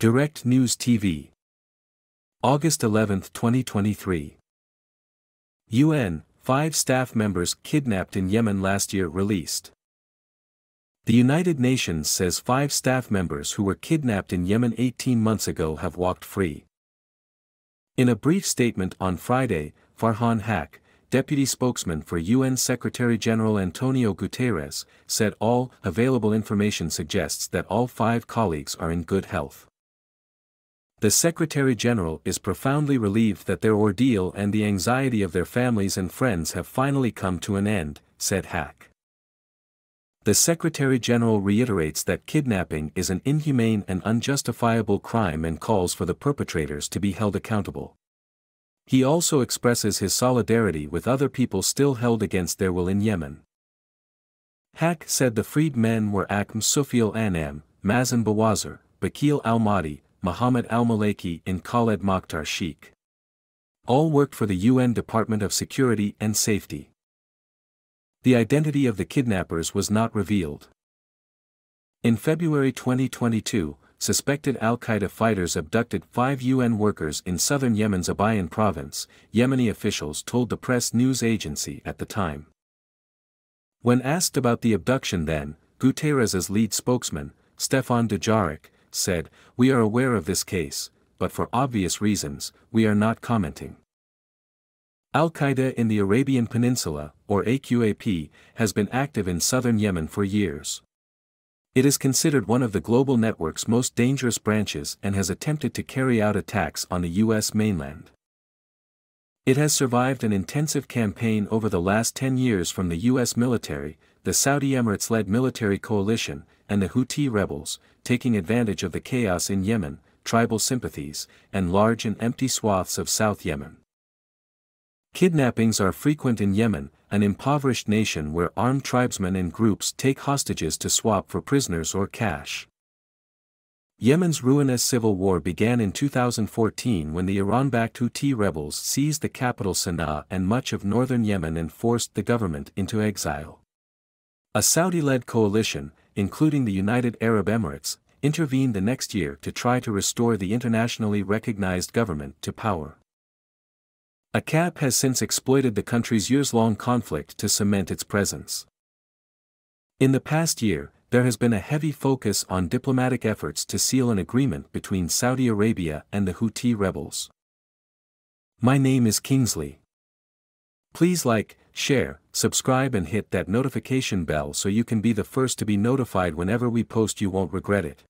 Direct News TV. August 11, 2023. UN, five staff members kidnapped in Yemen last year released. The United Nations says five staff members who were kidnapped in Yemen 18 months ago have walked free. In a brief statement on Friday, Farhan Haq, deputy spokesman for UN Secretary-General Antonio Guterres, said all available information suggests that all five colleagues are in good health. The Secretary-General is profoundly relieved that their ordeal and the anxiety of their families and friends have finally come to an end, said Haq. The Secretary-General reiterates that kidnapping is an inhumane and unjustifiable crime and calls for the perpetrators to be held accountable. He also expresses his solidarity with other people still held against their will in Yemen. Haq said the freed men were Akm Sufiul Anam, Mazen Bawazir, Bakil al-Mahdi, Muhammad al-Maliki and Khaled Mokhtar Sheikh. All worked for the UN Department of Security and Safety. The identity of the kidnappers was not revealed. In February 2022, suspected al-Qaeda fighters abducted five UN workers in southern Yemen's Abyan province, Yemeni officials told the press news agency at the time. When asked about the abduction then, Guterres's lead spokesman, Stefan Dujarric, said, We are aware of this case, but for obvious reasons, we are not commenting. Al-Qaeda in the Arabian Peninsula, or AQAP, has been active in southern Yemen for years. It is considered one of the global network's most dangerous branches and has attempted to carry out attacks on the U.S. mainland. It has survived an intensive campaign over the last 10 years from the U.S. military, the Saudi Emirates-led military coalition, and the Houthi rebels, taking advantage of the chaos in Yemen, tribal sympathies, and large and empty swaths of South Yemen. Kidnappings are frequent in Yemen, an impoverished nation where armed tribesmen and groups take hostages to swap for prisoners or cash. Yemen's ruinous civil war began in 2014 when the Iran-backed Houthi rebels seized the capital Sana'a and much of northern Yemen and forced the government into exile. A Saudi-led coalition, including the United Arab Emirates, intervened the next year to try to restore the internationally recognized government to power. A AQAP has since exploited the country's years-long conflict to cement its presence. In the past year, there has been a heavy focus on diplomatic efforts to seal an agreement between Saudi Arabia and the Houthi rebels. My name is Kingsley. Please like, share, subscribe and hit that notification bell so you can be the first to be notified whenever we post you won't regret it.